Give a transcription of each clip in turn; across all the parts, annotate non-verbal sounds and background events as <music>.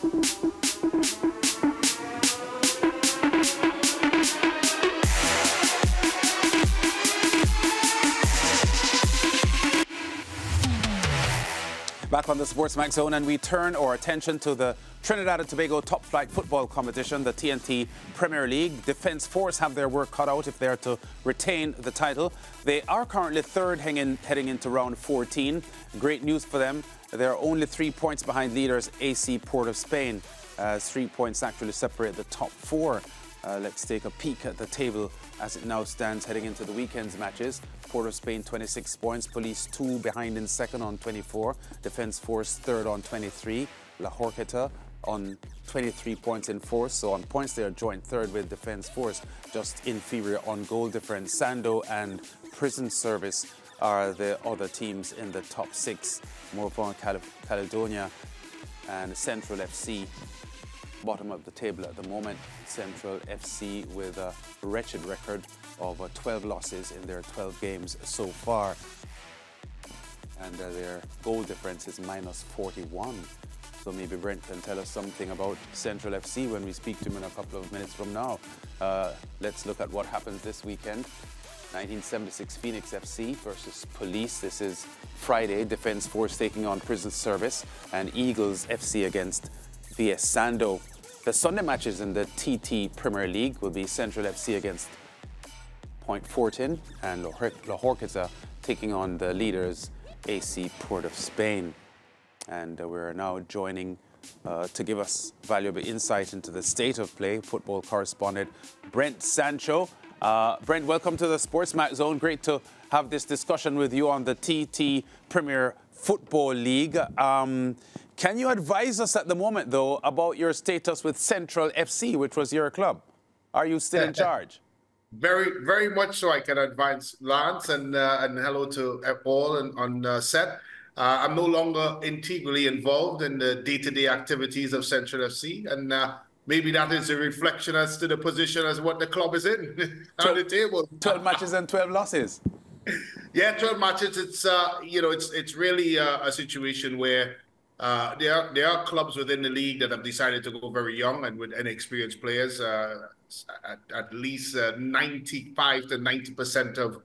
Back on the Sports Sportsmax Zone, and we turn our attention to the Trinidad and Tobago top flight football competition, the TNT Premier League. Defence Force have their work cut out if they are to retain the title. They are currently third heading into round 14. Great news for them. They're only three points behind leaders AC Port of Spain. Uh, three points actually separate the top four. Uh, let's take a peek at the table as it now stands heading into the weekend's matches. Port of Spain 26 points, Police 2 behind in second on 24, Defence Force third on 23, La Horquetta on 23 points in fourth, so on points they are joint third with Defence Force, just inferior on goal difference. Sando and Prison Service are the other teams in the top six. Morvant Caledonia and Central FC bottom of the table at the moment. Central FC with a wretched record of uh, 12 losses in their 12 games so far. And uh, their goal difference is minus 41. So maybe Brent can tell us something about Central FC when we speak to him in a couple of minutes from now. Uh, let's look at what happens this weekend. 1976 Phoenix FC versus Police. This is Friday. Defence Force taking on Prison Service and Eagles FC against VS Sando. The Sunday matches in the TT Premier League will be Central FC against Point Fortin and La Horquetta taking on the leaders AC Port of Spain. And uh, we're now joining uh, to give us valuable insight into the state of play, football correspondent Brent Sancho. Uh, Brent, welcome to the Sports Sportsmax Zone. Great to have this discussion with you on the TT Premier Football League. Um, can you advise us at the moment, though, about your status with Central FC, which was your club? Are you still in <laughs> charge? Very, very much so. I can advise Lance and uh, and hello to all and on uh, set. Uh, I'm no longer integrally involved in the day-to-day activities of Central FC, and uh, maybe that is a reflection as to the position as what the club is in <laughs> on the table. 12 matches and 12 losses. <laughs> Yeah, 12 matches. It's uh, you know, it's it's really uh, a situation where uh, there are there are clubs within the league that have decided to go very young and with inexperienced players. Uh, at, at, least uh, 95 to 90 percent of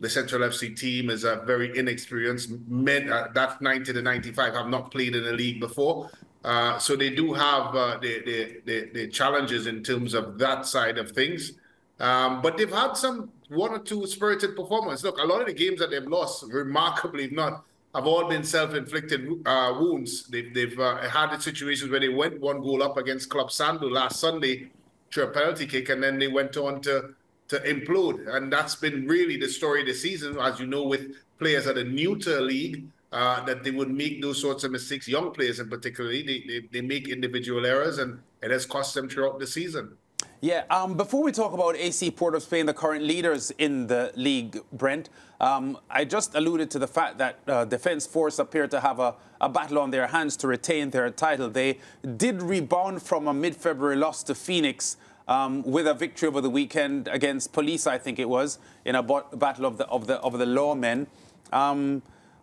the Central FC team is a very inexperienced. Men uh, that 90 to 95 have not played in the league before, uh, so they do have uh, the, the, the the challenges in terms of that side of things. Um, but they've had some one or two spirited performances. Look, a lot of the games that they've lost, remarkably not have all been self-inflicted uh, wounds. They've, they've uh, had situations where they went one goal up against Club Sando last Sunday through a penalty kick, and then they went on to to implode. And that's been really the story of the season, as you know, with players that are new to a league, uh, that they would make those sorts of mistakes. Young players, in particularly, they, they, they make individual errors, and it has cost them throughout the season. Yeah, um, before we talk about AC Port of Spain, the current leaders in the league, Brent, um, I just alluded to the fact that uh, Defence Force appear to have a, a, battle on their hands to retain their title. They did rebound from a mid February loss to Phoenix um, with a victory over the weekend against Police, I think it was, in a battle of the, of the, of the lawmen.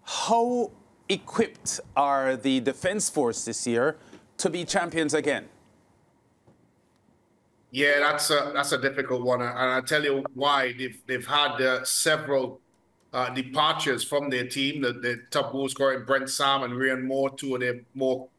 How equipped are the Defence Force this year to be champions again? Yeah, that's a that's a difficult one, and I tell you why. They've they've had uh, several uh, departures from their team. The, the top goal scorer Brent Sam and Reon Moore, two of their more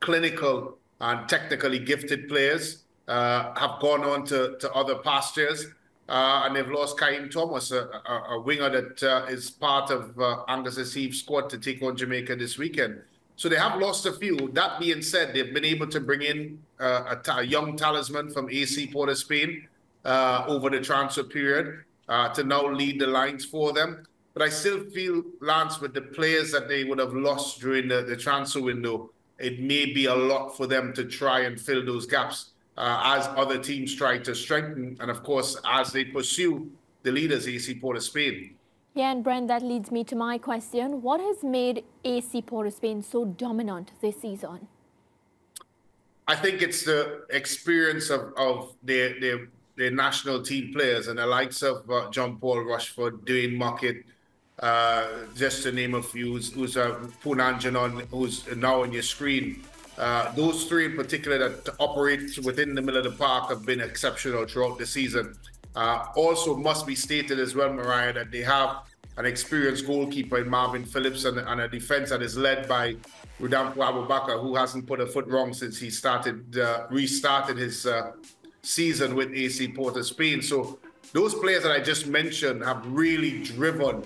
clinical and technically gifted players, uh, have gone on to, to other pastures. Uh, and they've lost Kaim Thomas, a, a, a winger that uh, is part of uh, Angus Asseef's squad to take on Jamaica this weekend. So they have lost a few. That being said, they've been able to bring in uh, a, young talisman from AC Port of Spain uh, over the transfer period uh, to now lead the lines for them. But I still feel, Lance, with the players that they would have lost during the, the transfer window, it may be a lot for them to try and fill those gaps uh, as other teams try to strengthen. And of course, as they pursue the leaders, AC Port of Spain. Yeah, and Brent, that leads me to my question. What has made AC Port of Spain so dominant this season? I think it's the experience of, of their, their, their national team players and the likes of uh, John Paul Rushford, Duane Muckette, uh, just to name a few, who's, who's uh, Punanjanon, who's now on your screen. Uh, those three in particular that operate within the middle of the park have been exceptional throughout the season. Uh, also, must be stated as well, Mariah, that they have an experienced goalkeeper in Marvin Phillips and, and a defense that is led by Radanfah Abu Bakr, who hasn't put a foot wrong since he started uh, restarted his uh, season with AC Port of Spain. So those players that I just mentioned have really driven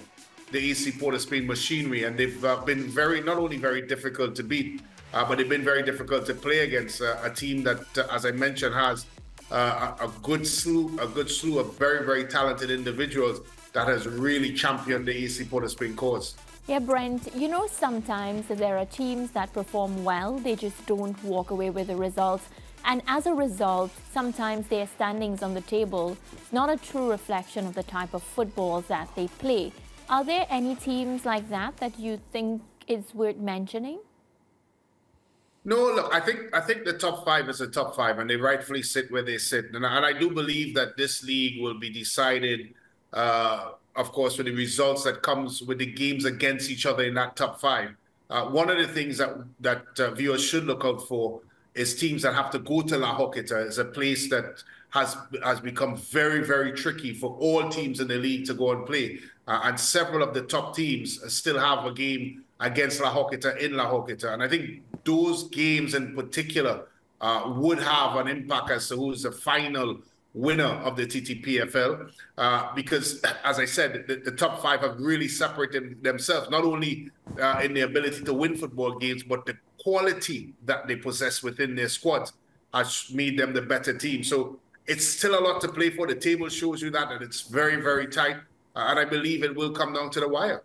the AC Port of Spain machinery, and they've uh, been very not only very difficult to beat, uh, but they've been very difficult to play against uh, a team that, uh, as I mentioned, has uh, a, a, good slew a good slew of very very talented individuals that has really championed the AC Port of Spain cause. Yeah, Brent, you know sometimes there are teams that perform well, they just don't walk away with the results. And as a result, sometimes their standings on the table is not a true reflection of the type of football that they play. Are there any teams like that that you think is worth mentioning? No, look, I think I think the top five is a top five, and they rightfully sit where they sit, and, and I do believe that this league will be decided, uh, of course, with the results that comes with the games against each other in that top five. Uh, one of the things that that uh, viewers should look out for is teams that have to go to La Horquetta. It's a place that has has become very very tricky for all teams in the league to go and play, uh, and several of the top teams still have a game against La Horquetta in La Horquetta, and I think those games in particular uh, would have an impact as to who's the final winner of the TTPFL. Uh, because, as I said, the, the, top five have really separated themselves, not only uh, in the ability to win football games, but the quality that they possess within their squad has made them the better team. So it's still a lot to play for. The table shows you that, and it's very, very tight. Uh, and I believe it will come down to the wire.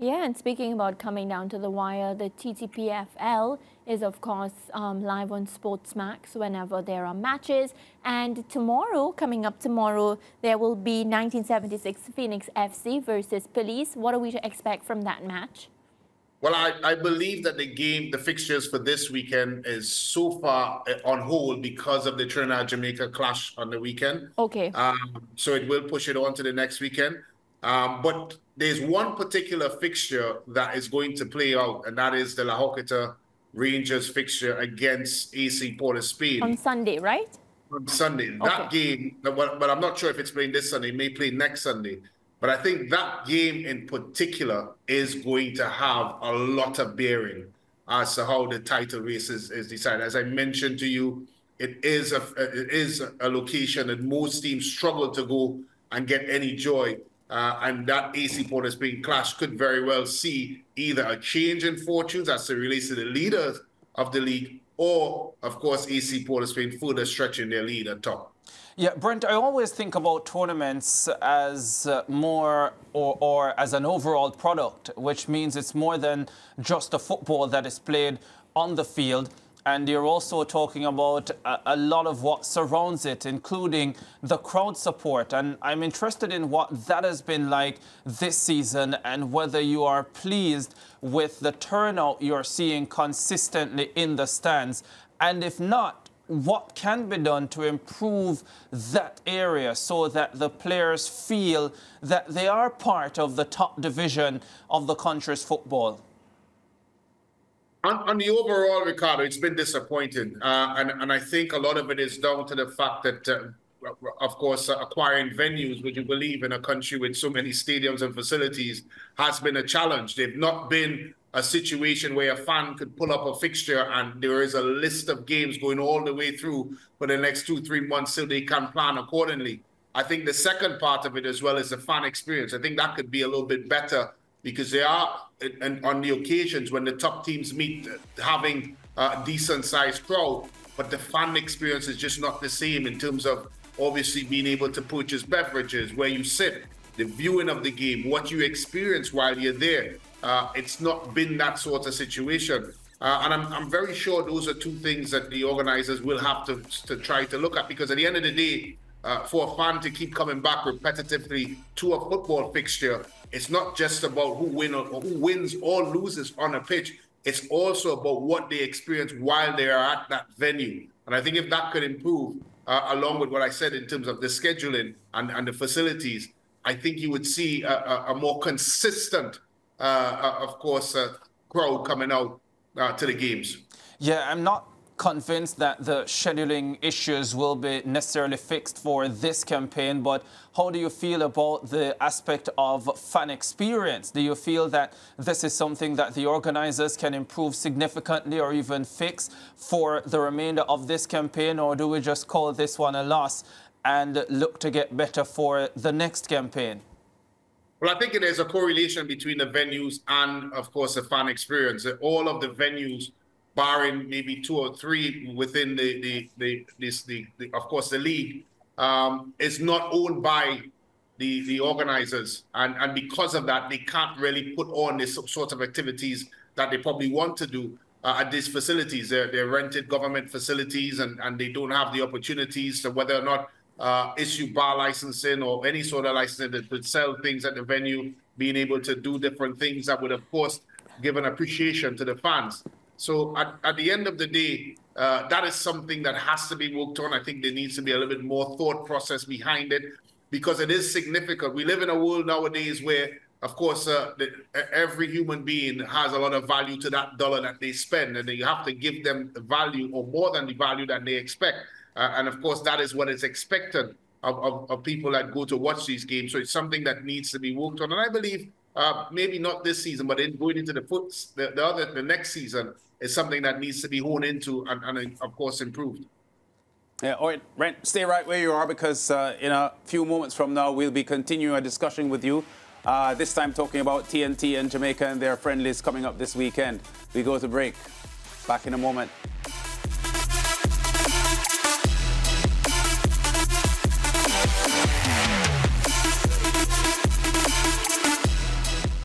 Yeah, and speaking about coming down to the wire, the TTPFL is, of course, um, live on Sportsmax whenever there are matches. And tomorrow, coming up tomorrow, there will be 1976 Phoenix FC versus Police. What are we to expect from that match? Well, I, I believe that the game, the fixtures for this weekend is so far uh, on hold because of the Trinidad Jamaica clash on the weekend. Okay. Um, so it will push it on to the next weekend. Um, but there's one particular fixture that is going to play out, and that is the La Horquetta Rangers fixture against AC Port of Spain. On Sunday, right? On Sunday. Okay. That game, but, but I'm not sure if it's playing this Sunday, it may play next Sunday. But I think that game in particular is going to have a lot of bearing as to how the title race is, is decided. As I mentioned to you, it is a it is a location that most teams struggle to go and get any joy. Uh, and that AC Port has been clashed could very well see either a change in fortunes as it relates to the leaders of the league, or of course AC Port has been further stretching their lead at top. Yeah, Brent, I always think about tournaments as uh, more or, or as an overall product, which means it's more than just a football that is played on the field. And you're also talking about a, a, lot of what surrounds it, including the crowd support. And I'm interested in what that has been like this season and whether you are pleased with the turnout you're seeing consistently in the stands. And if not, what can be done to improve that area so that the players feel that they are part of the top division of the country's football? On, on the overall, Ricardo, it's been disappointing. Uh, and, and I think a lot of it is down to the fact that, uh, of course, uh, acquiring venues, would you believe, in a country with so many stadiums and facilities has been a challenge. They've not been a situation where a fan could pull up a fixture and there is a list of games going all the way through for the next two, three months so they can plan accordingly. I think the second part of it as well is the fan experience. I think that could be a little bit better because they are, and on the occasions when the top teams meet, having a decent sized crowd, but the fan experience is just not the same in terms of obviously being able to purchase beverages, where you sit, the viewing of the game, what you experience while you're there. Uh, it's not been that sort of situation. Uh, and I'm, I'm very sure those are two things that the organizers will have to, to try to look at because at the end of the day, uh, for a fan to keep coming back repetitively to a football fixture, it's not just about who win or, who wins or loses on a pitch. It's also about what they experience while they are at that venue. And I think if that could improve, uh, along with what I said in terms of the scheduling and, and the facilities, I think you would see a, a, a more consistent uh, uh, of course, uh, crowd coming out to the games. Yeah, I'm not convinced that the scheduling issues will be necessarily fixed for this campaign, but how do you feel about the aspect of fan experience? Do you feel that this is something that the organizers can improve significantly or even fix for the remainder of this campaign, or do we just call this one a loss and look to get better for the next campaign? Well, I think there's a correlation between the venues and, of course, the fan experience. All of the venues barring maybe two or three within the the the this the, the of course the league um, is not owned by the the organizers. And and because of that they can't really put on this sort of activities that they probably want to do uh, at these facilities. They're, they're rented government facilities and and they don't have the opportunities to whether or not uh, issue bar licensing or any sort of licensing that would sell things at the venue being able to do different things that would of course give an appreciation to the fans so at, at the end of the day, uh, that is something that has to be worked on. I think there needs to be a little bit more thought process behind it because it is significant. We live in a world nowadays where, of course, uh, the, every human being has a lot of value to that dollar that they spend, and you have to give them value or more than the value that they expect. Uh, and of course, that is what is expected of, of, of, people that go to watch these games. So it's something that needs to be worked on. And I believe uh, maybe not this season, but in going into the, foot, the, the other the next season, is something that needs to be honed into and, and of course, improved. Yeah, all right, Brent, stay right where you are because uh, in a few moments from now, we'll be continuing a discussion with you. Uh, this time talking about TNT and Jamaica and their friendlies coming up this weekend. We go to break. Back in a moment.